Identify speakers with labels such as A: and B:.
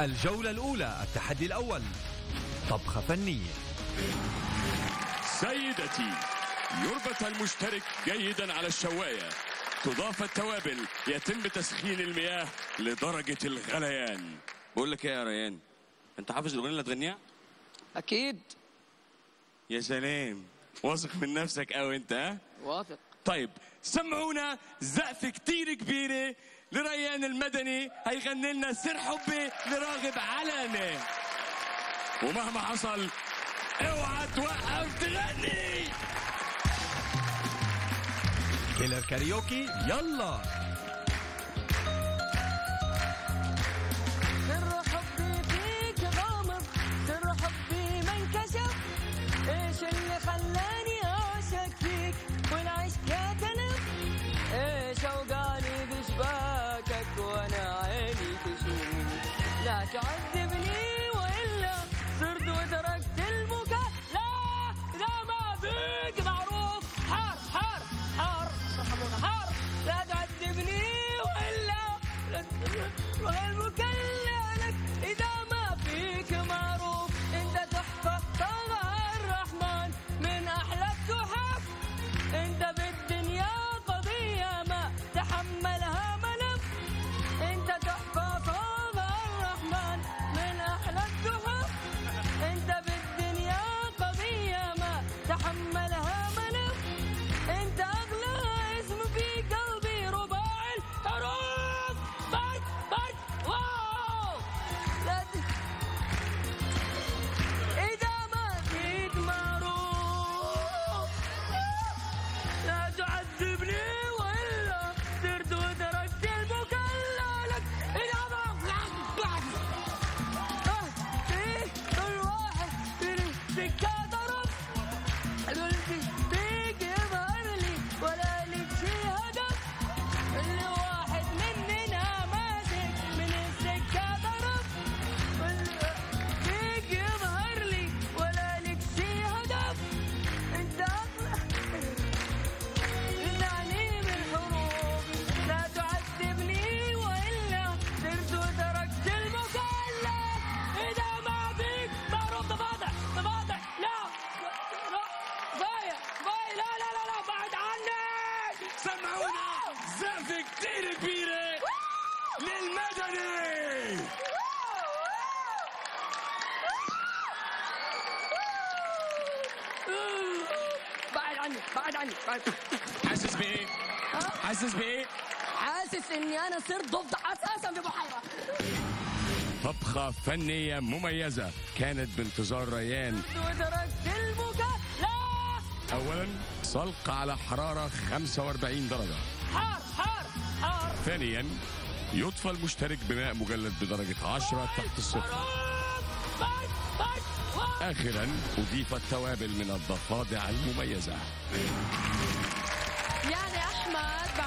A: الجولة الأولى التحدي الأول. طبخة فنية.
B: سيدتي يربط المشترك جيدا على الشواية. تضاف التوابل يتم تسخين المياه لدرجة الغليان.
C: بقول لك إيه يا ريان؟ أنت حافظ الأغنية اللي هتغنيها؟
D: أكيد.
C: يا سلام. واثق من نفسك قوي أنت ها؟
D: واثق.
B: طيب سمعونا زقف كتير كبيرة لريان المدني هيغني لنا سر حبي لراغب علامة ومهما حصل اوعى توقف تغني
A: Killer Karaoke يلا.
B: Africa. زقف كتير كبيرة للمدني.
E: بعد عني بعد عني بعد
B: حاسس بإيه؟ حاسس بإيه؟
E: حاسس إني أنا صرت ضفدع أساسا في بحيرة.
B: طبخة فنية مميزة كانت بانتظار ريان. أولا سلق على حرارة 45 درجة.
E: حار
B: ثانيا يطفى المشترك بماء مجلد بدرجة 10 تحت الصفر. آخرا أضيف التوابل من الضفادع المميزة
E: يعني أحمد